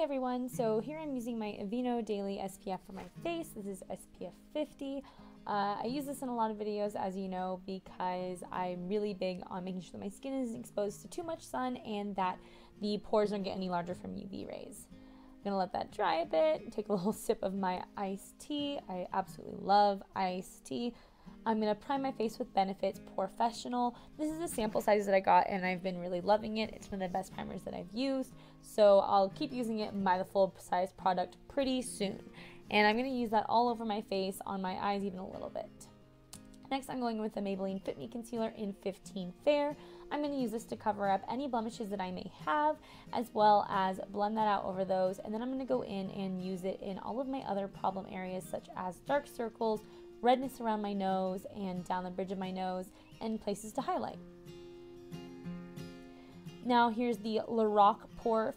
Hey everyone, so here I'm using my Aveeno Daily SPF for my face. This is SPF 50. Uh, I use this in a lot of videos, as you know, because I'm really big on making sure that my skin isn't exposed to too much sun and that the pores don't get any larger from UV rays. I'm gonna let that dry a bit, take a little sip of my iced tea. I absolutely love iced tea. I'm going to prime my face with Benefits POREfessional. This is the sample size that I got and I've been really loving it. It's one of the best primers that I've used. So I'll keep using it buy the full size product pretty soon. And I'm going to use that all over my face, on my eyes even a little bit. Next, I'm going with the Maybelline Fit Me Concealer in 15 Fair. I'm going to use this to cover up any blemishes that I may have, as well as blend that out over those. And then I'm going to go in and use it in all of my other problem areas, such as dark circles, redness around my nose and down the bridge of my nose, and places to highlight. Now here's the Lorac Pore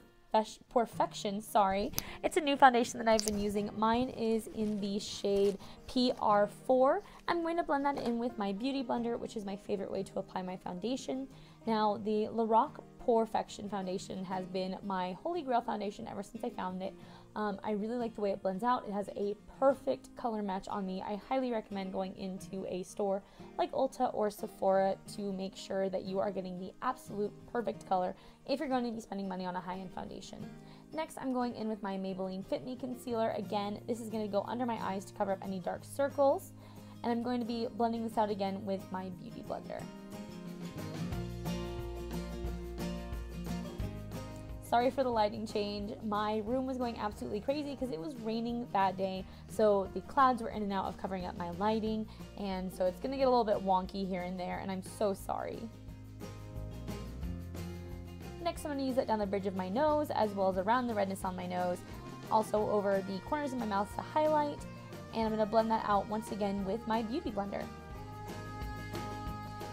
Perfection, sorry. It's a new foundation that I've been using. Mine is in the shade PR4. I'm going to blend that in with my Beauty Blender, which is my favorite way to apply my foundation. Now, the Lorac Perfection foundation has been my holy grail foundation ever since I found it. Um, I really like the way it blends out. It has a perfect color match on me. I highly recommend going into a store like Ulta or Sephora to make sure that you are getting the absolute perfect color if you're going to be spending money on a high-end foundation. Next, I'm going in with my Maybelline Fit Me Concealer. Again, this is going to go under my eyes to cover up any dark circles. And I'm going to be blending this out again with my Beauty Blender. Sorry for the lighting change. My room was going absolutely crazy because it was raining that day. So the clouds were in and out of covering up my lighting. And so it's going to get a little bit wonky here and there. And I'm so sorry. Next, I'm to use it down the bridge of my nose as well as around the redness on my nose. Also over the corners of my mouth to highlight. And I'm to blend that out once again with my Beauty Blender.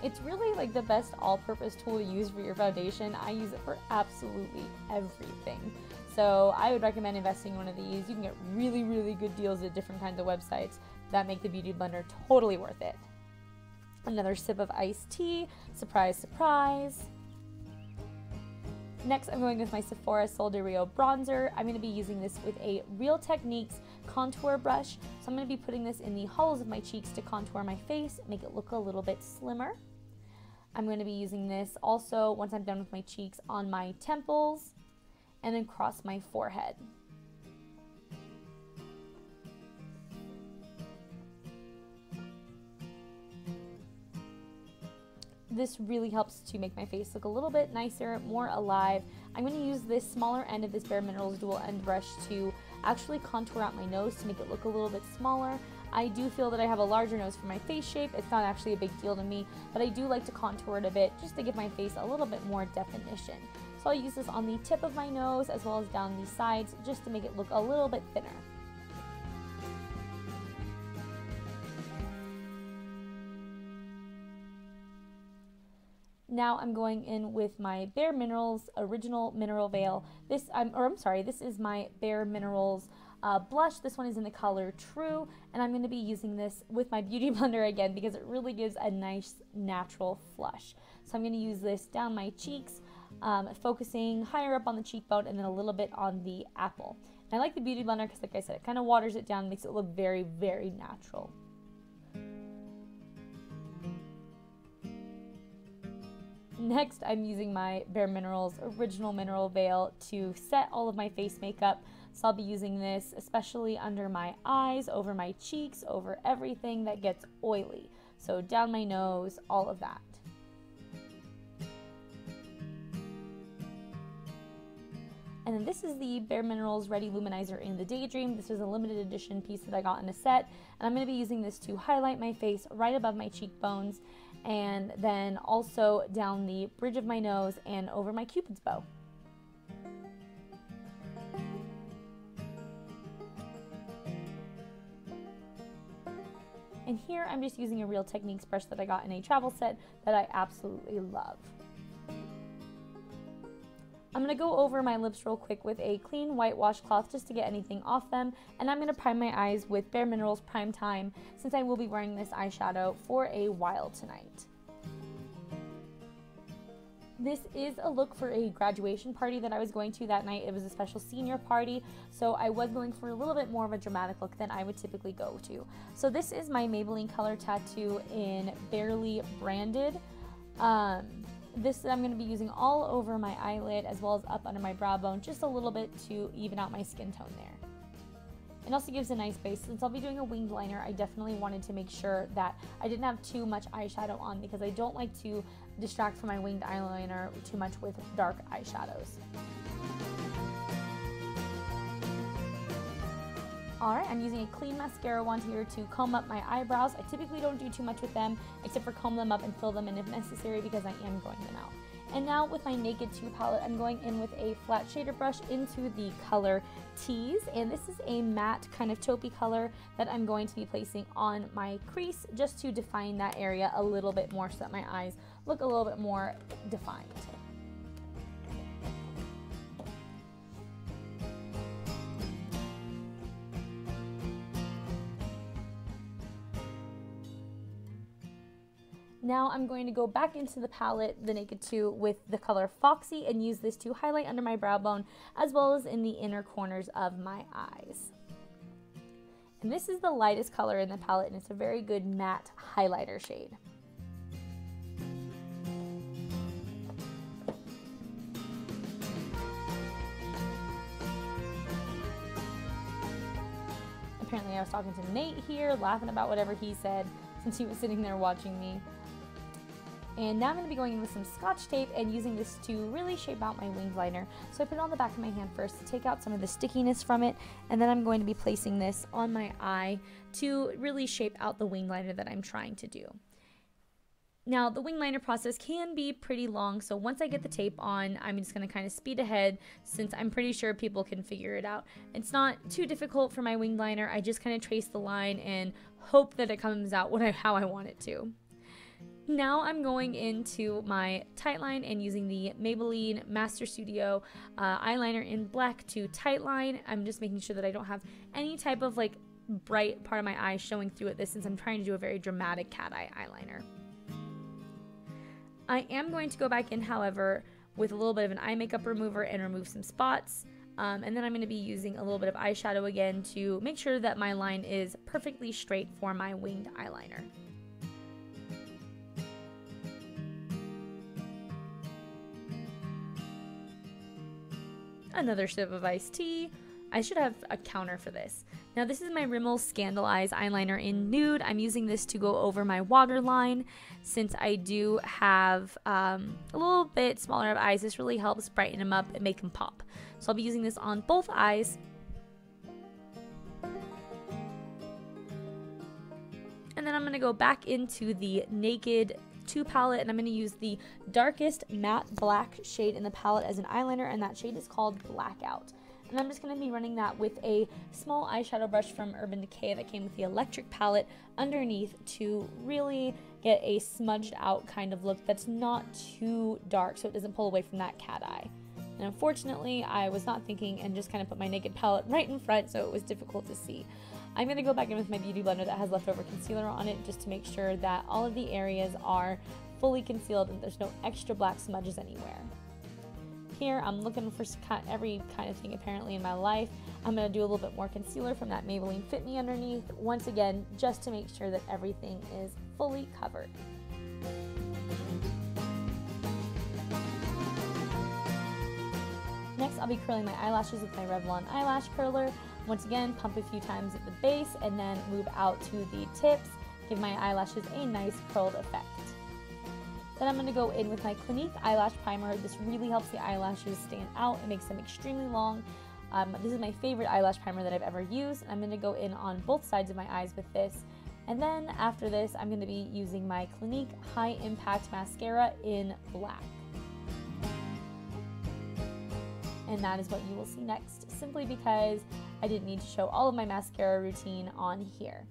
It's really like the best all-purpose tool to use for your foundation. I use it for absolutely everything. So I would recommend investing in one of these. You can get really, really good deals at different kinds of websites that make the Beauty Blender totally worth it. Another sip of iced tea. Surprise, surprise. Next, I'm going with my Sephora Sol de Rio bronzer. I'm going to be using this with a Real Techniques contour brush. So I'm going to be putting this in the hollows of my cheeks to contour my face, make it look a little bit slimmer. I'm going to be using this also once I'm done with my cheeks on my temples and then across my forehead. This really helps to make my face look a little bit nicer, more alive. I'm going to use this smaller end of this Bare Minerals dual end brush to actually contour out my nose to make it look a little bit smaller. I do feel that I have a larger nose for my face shape. It's not actually a big deal to me, but I do like to contour it a bit just to give my face a little bit more definition. So I'll use this on the tip of my nose as well as down the sides just to make it look a little bit thinner. Now I'm going in with my Bare Minerals Original Mineral Veil. This, I'm, or I'm sorry, this is my Bare Minerals uh, blush. This one is in the color True, and I'm going to be using this with my Beauty Blender again because it really gives a nice natural flush. So I'm going to use this down my cheeks, um, focusing higher up on the cheekbone and then a little bit on the apple. And I like the Beauty Blender because like I said, it kind of waters it down, makes it look very, very natural. Next, I'm using my Bare Minerals Original Mineral Veil to set all of my face makeup. So I'll be using this especially under my eyes, over my cheeks, over everything that gets oily. So down my nose, all of that. And then this is the Bare Minerals Ready Luminizer in the Daydream. This is a limited edition piece that I got in a set. And I'm going to be using this to highlight my face right above my cheekbones and then also down the bridge of my nose and over my cupid's bow. And here I'm just using a Real Techniques brush that I got in a travel set that I absolutely love. I'm going to go over my lips real quick with a clean white washcloth just to get anything off them. And I'm going to prime my eyes with Bare Minerals Prime Time since I will be wearing this eyeshadow for a while tonight. This is a look for a graduation party that I was going to that night. It was a special senior party, so I was going for a little bit more of a dramatic look than I would typically go to. So this is my Maybelline Color Tattoo in Barely Branded. Um, this I'm going to be using all over my eyelid as well as up under my brow bone, just a little bit to even out my skin tone there. It also gives a nice base. Since I'll be doing a winged liner, I definitely wanted to make sure that I didn't have too much eyeshadow on because I don't like to distract from my winged eyeliner too much with dark eyeshadows. Alright, I'm using a clean mascara wand here to comb up my eyebrows. I typically don't do too much with them, except for comb them up and fill them in if necessary because I am growing them out. And now with my Naked 2 palette, I'm going in with a flat shader brush into the color Tease. And this is a matte kind of taupey color that I'm going to be placing on my crease just to define that area a little bit more so that my eyes look a little bit more defined. Now I'm going to go back into the palette, the Naked 2, with the color Foxy and use this to highlight under my brow bone as well as in the inner corners of my eyes. And this is the lightest color in the palette and it's a very good matte highlighter shade. Apparently I was talking to Nate here, laughing about whatever he said since he was sitting there watching me. And now I'm going to be going in with some scotch tape and using this to really shape out my wing liner. So I put it on the back of my hand first to take out some of the stickiness from it, and then I'm going to be placing this on my eye to really shape out the wing liner that I'm trying to do. Now, the wing liner process can be pretty long, so once I get the tape on, I'm just going to kind of speed ahead since I'm pretty sure people can figure it out. It's not too difficult for my wing liner. I just kind of trace the line and hope that it comes out I, how I want it to. Now I'm going into my tightline and using the Maybelline Master Studio uh, eyeliner in black to tightline. I'm just making sure that I don't have any type of like bright part of my eye showing through at this since I'm trying to do a very dramatic cat eye eyeliner. I am going to go back in, however, with a little bit of an eye makeup remover and remove some spots. Um, and then I'm going to be using a little bit of eyeshadow again to make sure that my line is perfectly straight for my winged eyeliner. Another sip of iced tea. I should have a counter for this. Now this is my Rimmel Scandaleyes eyeliner in nude. I'm using this to go over my waterline since I do have um, a little bit smaller of eyes. This really helps brighten them up and make them pop. So I'll be using this on both eyes. And then I'm going to go back into the Naked 2 palette and I'm going to use the darkest matte black shade in the palette as an eyeliner and that shade is called Blackout. And I'm just going to be running that with a small eyeshadow brush from Urban Decay that came with the electric palette underneath to really get a smudged out kind of look that's not too dark so it doesn't pull away from that cat eye. And unfortunately, I was not thinking and just kind of put my naked palette right in front so it was difficult to see. I'm going to go back in with my Beauty Blender that has leftover concealer on it just to make sure that all of the areas are fully concealed and there's no extra black smudges anywhere. Here, I'm looking for every kind of thing apparently in my life. I'm going to do a little bit more concealer from that Maybelline Fit Me underneath, once again, just to make sure that everything is fully covered. Next, I'll be curling my eyelashes with my Revlon eyelash curler. Once again, pump a few times at the base and then move out to the tips. Give my eyelashes a nice curled effect. Then I'm going to go in with my Clinique eyelash primer. This really helps the eyelashes stand out. It makes them extremely long. Um, this is my favorite eyelash primer that I've ever used. I'm going to go in on both sides of my eyes with this. And then after this, I'm going to be using my Clinique High Impact Mascara in black. And that is what you will see next, simply because I didn't need to show all of my mascara routine on here.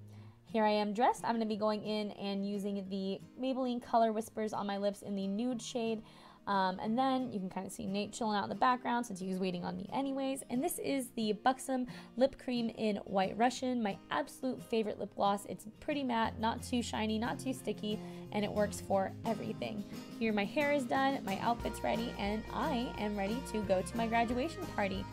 Here I am dressed. I'm going to be going in and using the Maybelline Color Whispers on my lips in the nude shade. Um, and then you can kind of see Nate chilling out in the background since he was waiting on me anyways. And this is the Buxom Lip Cream in White Russian, my absolute favorite lip gloss. It's pretty matte, not too shiny, not too sticky, and it works for everything. Here my hair is done, my outfit's ready, and I am ready to go to my graduation party.